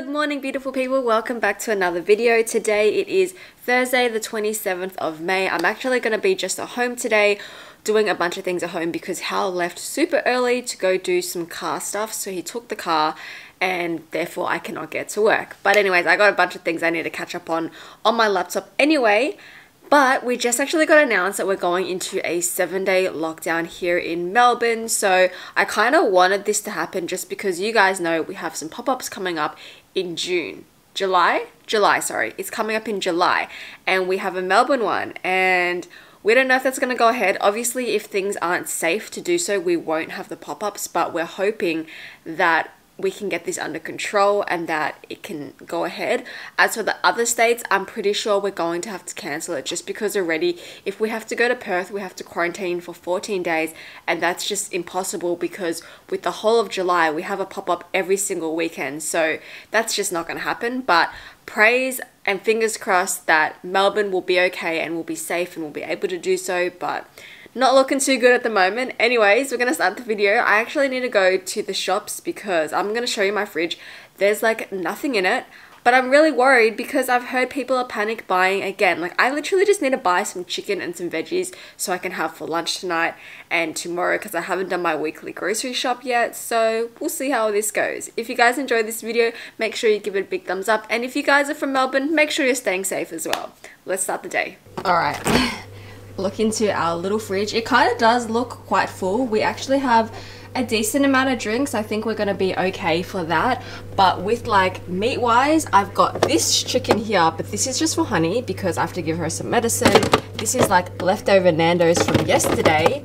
Good morning, beautiful people. Welcome back to another video. Today it is Thursday, the 27th of May. I'm actually going to be just at home today doing a bunch of things at home because Hao left super early to go do some car stuff. So he took the car and therefore I cannot get to work. But anyways, I got a bunch of things I need to catch up on on my laptop anyway. But we just actually got announced that we're going into a seven day lockdown here in Melbourne. So I kind of wanted this to happen just because you guys know we have some pop ups coming up in June. July? July, sorry. It's coming up in July. And we have a Melbourne one. And we don't know if that's going to go ahead. Obviously, if things aren't safe to do so, we won't have the pop ups. But we're hoping that we can get this under control and that it can go ahead. As for the other states, I'm pretty sure we're going to have to cancel it just because already, if we have to go to Perth, we have to quarantine for 14 days, and that's just impossible because with the whole of July, we have a pop up every single weekend. So that's just not going to happen. But praise and fingers crossed that Melbourne will be okay and will be safe and will be able to do so. But not looking too good at the moment. Anyways, we're gonna start the video. I actually need to go to the shops because I'm gonna show you my fridge. There's like nothing in it. But I'm really worried because I've heard people are panic buying again. Like, I literally just need to buy some chicken and some veggies so I can have for lunch tonight and tomorrow because I haven't done my weekly grocery shop yet. So, we'll see how this goes. If you guys enjoyed this video, make sure you give it a big thumbs up. And if you guys are from Melbourne, make sure you're staying safe as well. Let's start the day. Alright. look into our little fridge. It kind of does look quite full. We actually have a decent amount of drinks. I think we're going to be okay for that. But with like meat wise, I've got this chicken here, but this is just for honey because I have to give her some medicine. This is like leftover Nando's from yesterday.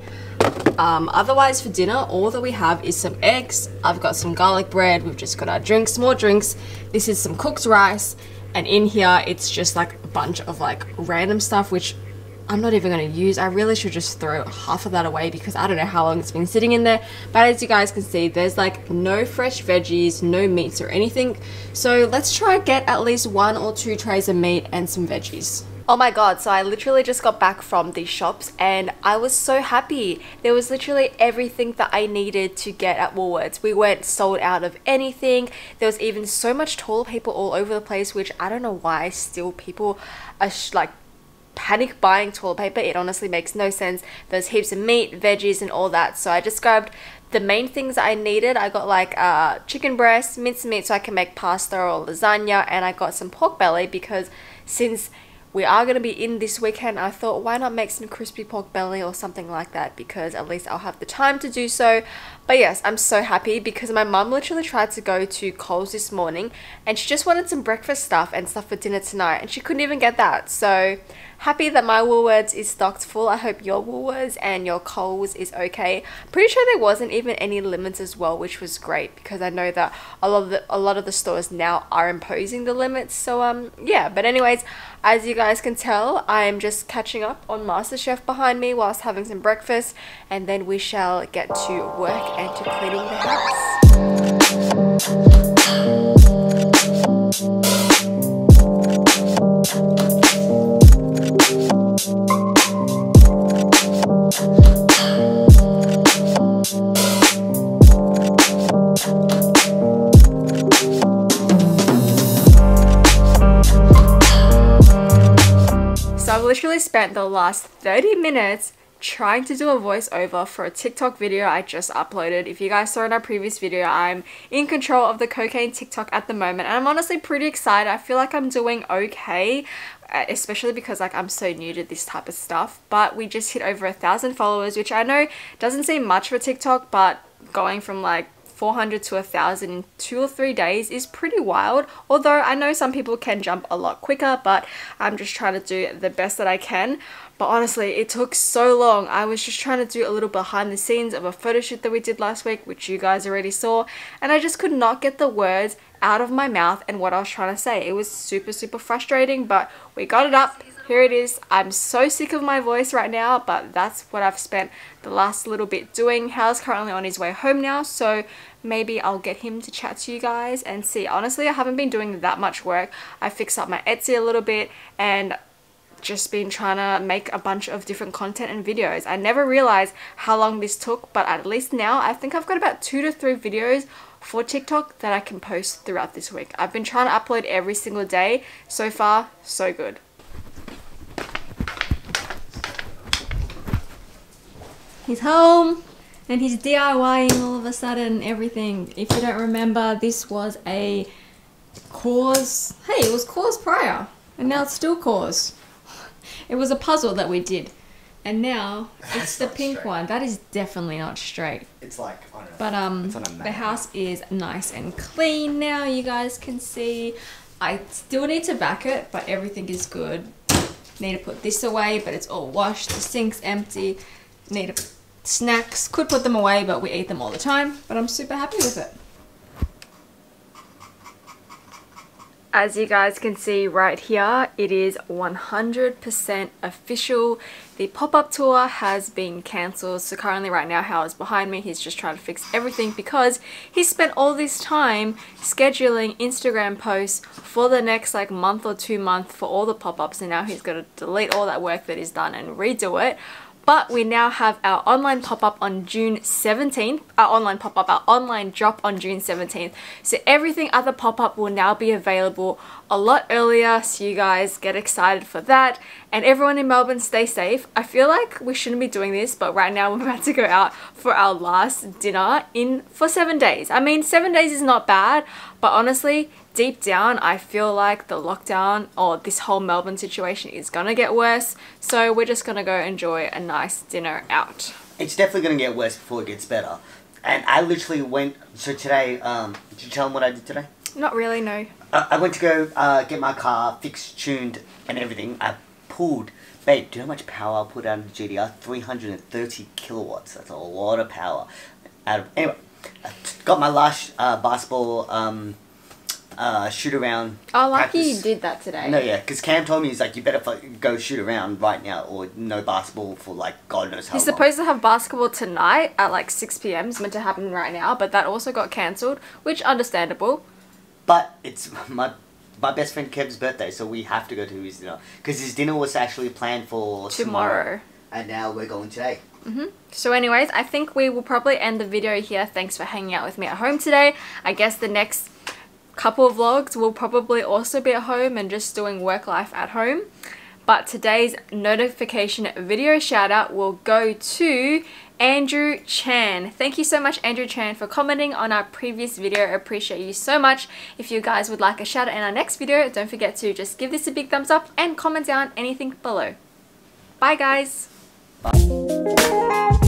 Um, otherwise for dinner, all that we have is some eggs. I've got some garlic bread. We've just got our drinks, more drinks. This is some cooked rice. And in here, it's just like a bunch of like random stuff, which I'm not even going to use. I really should just throw half of that away because I don't know how long it's been sitting in there. But as you guys can see, there's like no fresh veggies, no meats or anything. So let's try get at least one or two trays of meat and some veggies. Oh my god, so I literally just got back from these shops and I was so happy. There was literally everything that I needed to get at Woolworths. We weren't sold out of anything. There was even so much toilet paper all over the place, which I don't know why still people are like panic buying toilet paper. It honestly makes no sense. There's heaps of meat, veggies, and all that. So I just grabbed the main things I needed. I got like uh, chicken breast, minced meat so I can make pasta or lasagna, and I got some pork belly because since we are going to be in this weekend, I thought why not make some crispy pork belly or something like that because at least I'll have the time to do so. But yes, I'm so happy because my mum literally tried to go to Coles this morning and she just wanted some breakfast stuff and stuff for dinner tonight and she couldn't even get that. So happy that my Woolworths is stocked full. I hope your Woolworths and your Coles is okay. Pretty sure there wasn't even any limits as well, which was great because I know that a lot of the, a lot of the stores now are imposing the limits. So um yeah, but anyways, as you guys can tell, I'm just catching up on MasterChef behind me whilst having some breakfast and then we shall get to work and to cleaning the house. Literally spent the last 30 minutes trying to do a voiceover for a TikTok video I just uploaded. If you guys saw in our previous video, I'm in control of the Kokaine TikTok at the moment and I'm honestly pretty excited. I feel like I'm doing okay uh, especially because like I'm so new to this type of stuff but we just hit over a thousand followers which I know doesn't seem much for TikTok but going from like 400 to a 1000 in two or three days is pretty wild. Although I know some people can jump a lot quicker but I'm just trying to do the best that I can. But honestly it took so long. I was just trying to do a little behind the scenes of a photo shoot that we did last week which you guys already saw and I just could not get the words out of my mouth and what I was trying to say it was super super frustrating but we got it up here it is. I'm so sick of my voice right now, but that's what I've spent the last little bit doing. Hao's currently on his way home now, so maybe I'll get him to chat to you guys and see. Honestly, I haven't been doing that much work. I fixed up my Etsy a little bit and just been trying to make a bunch of different content and videos. I never realized how long this took, but at least now I think I've got about two to three videos for TikTok that I can post throughout this week. I've been trying to upload every single day. So far, so good. He's home and he's DIYing all of a sudden everything. If you don't remember, this was a cause. Hey, it was cause prior, and now it's still cause. It was a puzzle that we did, and now That's it's the not pink straight. one. That is definitely not straight. It's like I don't know. But um, It's on a the mat. house is nice and clean now. You guys can see. I still need to back it, but everything is good. Need to put this away, but it's all washed. The sink's empty. Need to, snacks. Could put them away, but we eat them all the time. But I'm super happy with it. As you guys can see right here, it is 100% official. The pop-up tour has been cancelled. So currently right now, Hao is behind me. He's just trying to fix everything because he spent all this time scheduling Instagram posts for the next like month or two month for all the pop-ups. And now he's got to delete all that work that he's done and redo it. But we now have our online pop-up on June 17th. Our online pop-up, our online drop on June 17th. So everything other pop-up will now be available a lot earlier. So you guys get excited for that. And everyone in Melbourne, stay safe. I feel like we shouldn't be doing this, but right now we're about to go out for our last dinner in for seven days. I mean, seven days is not bad, but honestly, deep down, I feel like the lockdown or this whole Melbourne situation is gonna get worse. So we're just gonna go enjoy a nice dinner out. It's definitely gonna get worse before it gets better. And I literally went. So today, um, did you tell them what I did today? Not really, no. I, I went to go uh, get my car fixed, tuned, and everything. I pulled. Babe, do you know how much power I put out of the GDR? 330 kilowatts. That's a lot of power. Out of, anyway, I got my last uh, basketball um, uh, shoot around. Oh, lucky you did that today. No, yeah, because Cam told me he's like, you better go shoot around right now, or no basketball for like God knows how He's long. supposed to have basketball tonight at like 6 p.m. It's meant to happen right now, but that also got cancelled, which understandable. But it's my my best friend Kev's birthday, so we have to go to his dinner because his dinner was actually planned for Tomorrow. and now we're going today. So anyways, I think we will probably end the video here. Thanks for hanging out with me at home today. I guess the next couple of vlogs will probably also be at home and just doing work life at home. But today's notification video shout out will go to Andrew Chan. Thank you so much Andrew Chan for commenting on our previous video. I appreciate you so much. If you guys would like a shout out in our next video, don't forget to just give this a big thumbs up and comment down anything below. Bye guys! Bye.